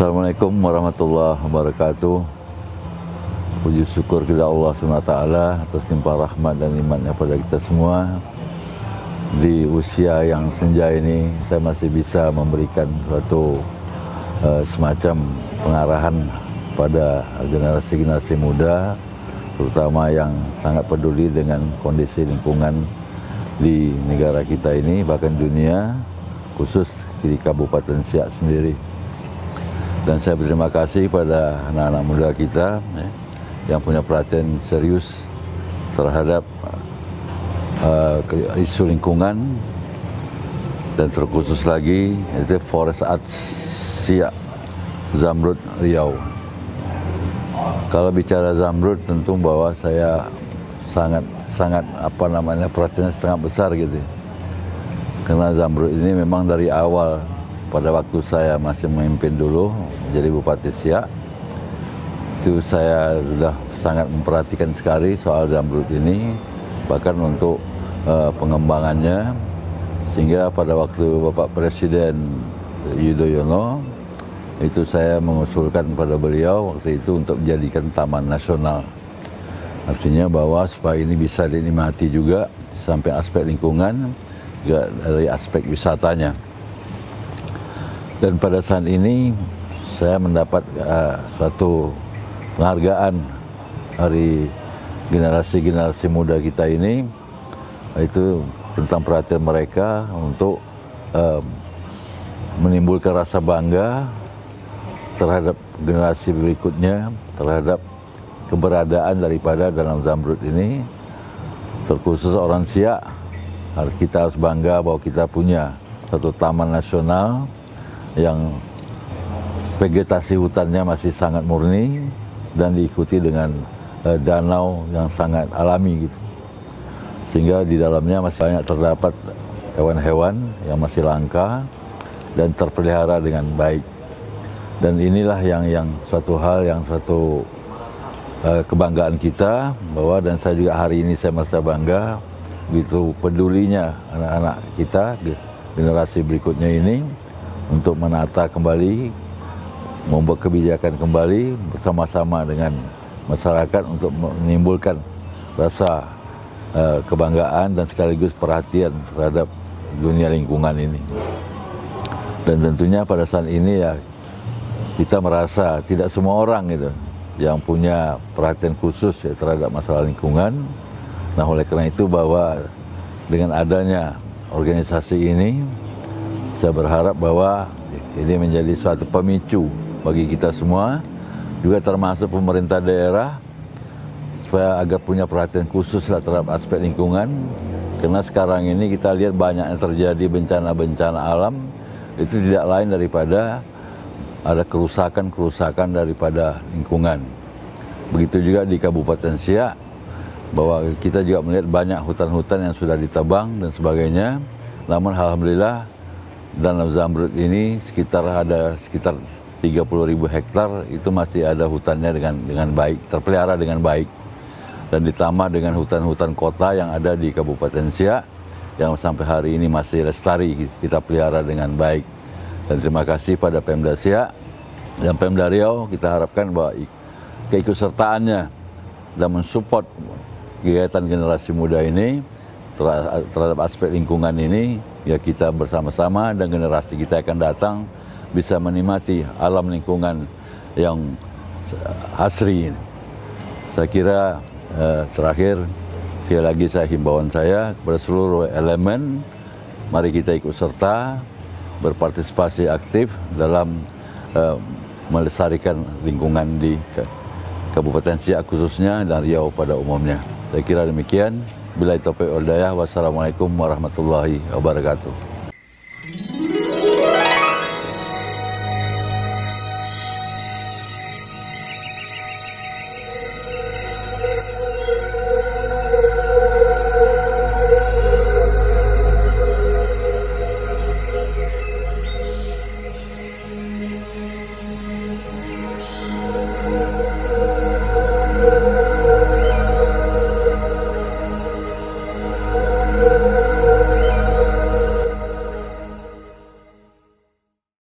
Assalamualaikum warahmatullahi wabarakatuh. Puji syukur kepada Allah SWT atas limpah rahmat dan imannya pada kita semua. Di usia yang senja ini, saya masih bisa memberikan suatu uh, semacam pengarahan pada generasi-generasi muda, terutama yang sangat peduli dengan kondisi lingkungan di negara kita ini, bahkan dunia, khusus di Kabupaten Siak sendiri. Dan saya berterima kasih pada anak-anak muda kita ya, yang punya perhatian serius terhadap uh, isu lingkungan dan terkhusus lagi itu Forest Arts Siak Zamrud Riau. Kalau bicara Zamrud tentu bahwa saya sangat sangat apa namanya perhatiannya setengah besar gitu. Karena Zamrud ini memang dari awal pada waktu saya masih memimpin dulu menjadi Bupati Siak itu saya sudah sangat memperhatikan sekali soal Zamrud ini bahkan untuk uh, pengembangannya sehingga pada waktu Bapak Presiden Yudhoyono itu saya mengusulkan kepada beliau waktu itu untuk menjadikan taman nasional. Artinya bahwa supaya ini bisa dinikmati juga sampai aspek lingkungan juga dari aspek wisatanya dan pada saat ini saya mendapat uh, suatu penghargaan dari generasi-generasi muda kita ini itu tentang perhatian mereka untuk uh, menimbulkan rasa bangga terhadap generasi berikutnya terhadap keberadaan daripada dalam Zamrud ini. Terkhusus orang Siak kita harus bangga bahwa kita punya satu taman nasional yang vegetasi hutannya masih sangat murni dan diikuti dengan uh, danau yang sangat alami gitu. Sehingga di dalamnya masih banyak terdapat hewan-hewan yang masih langka dan terpelihara dengan baik. Dan inilah yang yang suatu hal yang suatu uh, kebanggaan kita bahwa dan saya juga hari ini saya merasa bangga begitu pedulinya anak-anak kita generasi berikutnya ini untuk menata kembali, membuat kebijakan kembali bersama-sama dengan masyarakat untuk menimbulkan rasa uh, kebanggaan dan sekaligus perhatian terhadap dunia lingkungan ini. Dan tentunya pada saat ini ya kita merasa tidak semua orang itu yang punya perhatian khusus ya terhadap masalah lingkungan. Nah oleh karena itu bahwa dengan adanya organisasi ini saya berharap bahwa ini menjadi suatu pemicu bagi kita semua, juga termasuk pemerintah daerah, supaya agar punya perhatian khusus terhadap aspek lingkungan. Karena sekarang ini kita lihat banyak yang terjadi bencana-bencana alam, itu tidak lain daripada ada kerusakan-kerusakan daripada lingkungan. Begitu juga di Kabupaten Siak, bahwa kita juga melihat banyak hutan-hutan yang sudah ditebang dan sebagainya. Namun Alhamdulillah dalam Zamrud ini sekitar ada sekitar 30 ribu hektar itu masih ada hutannya dengan dengan baik, terpelihara dengan baik. Dan ditambah dengan hutan-hutan kota yang ada di Kabupaten Siak yang sampai hari ini masih lestari kita pelihara dengan baik. Dan terima kasih pada Pemda Siak dan Pemda Riau kita harapkan bahwa keikutsertaannya dan mensupport kegiatan generasi muda ini terhadap aspek lingkungan ini ya kita bersama-sama dan generasi kita akan datang bisa menikmati alam lingkungan yang asri. Saya kira eh, terakhir sekali lagi saya himbauan saya kepada seluruh elemen mari kita ikut serta berpartisipasi aktif dalam eh, melestarikan lingkungan di Kabupaten Siak khususnya dan Riau pada umumnya. Saya kira demikian. Bila taufiq wal Wassalamualaikum warahmatullahi wabarakatuh.